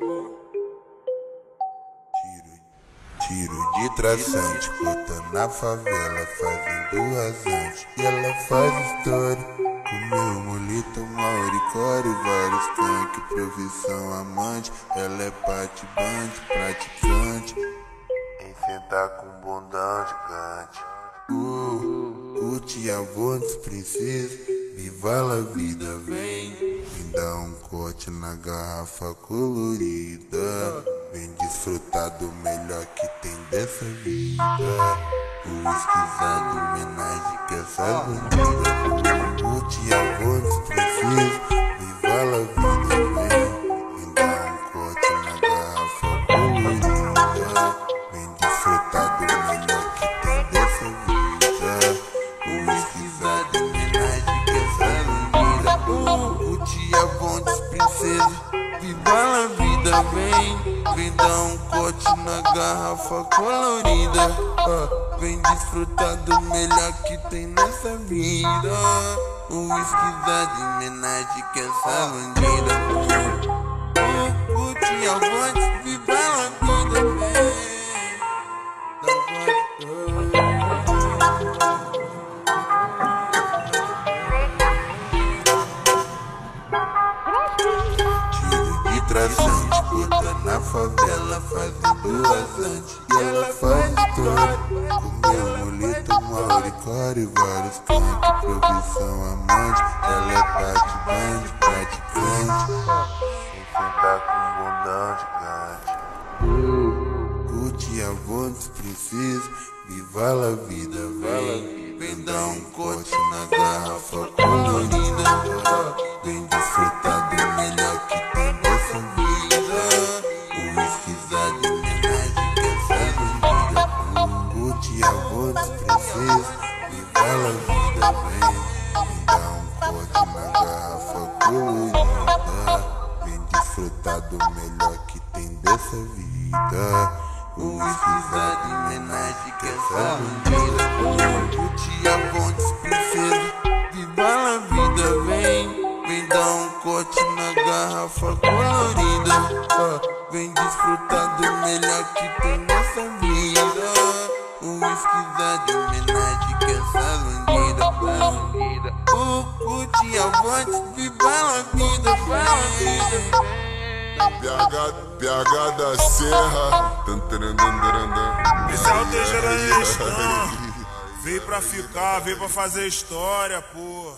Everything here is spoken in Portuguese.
O Tiro, de traçante, cortando na favela, fazendo rasante. E ela faz história, com meu molito, mauricore, vários tanques, profissão amante. Ela é parte band, praticante, sentar com bundão gigante. Uh, curte a voz precisa, viva a vida, vem. Me dá um corte na garrafa colorida. Vem desfrutar do melhor que tem dessa vida. O esquisado homenagem que essa bandida. A voz princesas, viva a vida, vem. Vem dar um corte na garrafa colorida. Ah, vem desfrutar do melhor que tem nessa vida. O esquisado homenagem que essa bandida. O dia bom, viva a Traçante, corta na favela, fazendo rasante. E ela faz história, com meu molito, mauricore, vários cantos, profissão amante. Ela é parte band, praticante, sem sentar com bundão gigante. Curte a voz precisa, viva a vida, vem. Vem dar um corte na garrafa colorida. Vem desfrutar do melhor que tem dessa vida. O esquisado homenagem que essa bandida. Curte a voz princesa, viva a vida, vem. Vem dar um corte na garrafa colorida. Ah, vem desfrutar do melhor que tem nessa vida. O esquisado homenagem que essa bandida. O curte a voz, viva a vida, PH, da Serra. Esse é o Teixeira Restão. Veio pra ficar, veio pra fazer história, porra.